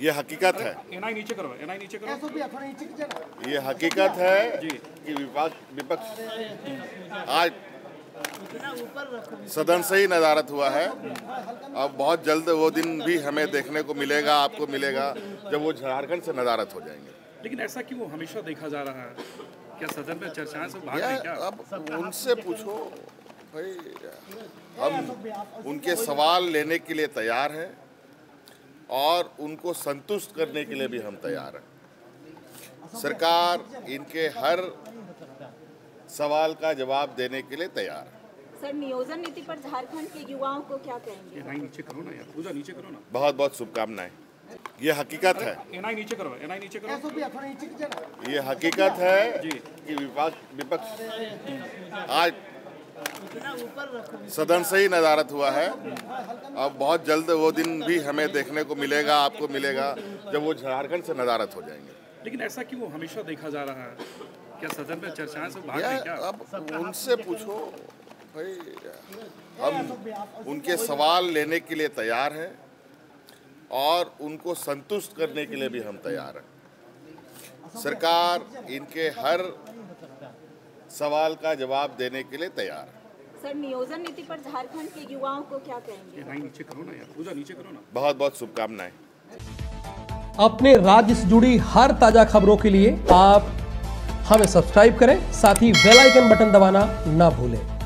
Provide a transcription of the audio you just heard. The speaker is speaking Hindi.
ये हकीकत है। एनआई नीचे करो एनआई नीचे करो। ये हकीकत है कि विपक्ष विपक्ष आज सदन से ही नजारत हुआ है। अब बहुत जल्द वो दिन भी हमें देखने को मिलेगा आपको मिलेगा जब वो झारखंड से नजारत हो जाएँगे। लेकिन ऐसा क्यों हमेशा देखा जा रहा है? क्या सदन में चर्चाएँ सब भाग क्या? अब उनसे पूछो भाई हम उनके सवाल लेने के लिए तैयार हैं। और उनको संतुष्ट करने के लिए भी हम तैयार हैं। सरकार इनके हर सवाल का जवाब देने के लिए तैयार है। सर नियोजन नीति पर झारखंड के युवाओं को क्या कहेंगे? एनआई नीचे करो ना यार। पूजा नीचे करो ना। बहुत बहुत शुभकामनाएँ। ये हकीकत है। एनआई नीचे करो एनआई नीचे करो। ये हकीकत है कि विपक्ष विपक्ष आज सदन से ही नज़ारत हुआ है। अब बहुत जल्द वो दिन भी हमें देखने को मिलेगा आपको मिलेगा जब वो झारखंड से नज़ारत हो जाएँगे। लेकिन ऐसा क्यों हमेशा देखा जा रहा है? क्या सदन में चर्चाएँ सब भाग क्या? अब उनसे पूछो भाई हम उनके सवाल लेने के लिए तैयार हैं और उनको संतुष्ट करने के लिए भी हम तैयार हैं। सरकार इनके हर सवाल का जवाब देने के लिए तैयार है। सर नियोजन नीति पर झारखंड के युवाओं को क्या कहेंगे? नीचे करो ना यार पूजा नीचे करो ना। बहुत बहुत शुभकामनाएँ। अपने राज्य से जुड़ी हर ताज़ा खबरों के लिए आप हमें सब्सक्राइब करें साथ ही बेल आइकन बटन दबाना ना भूलें।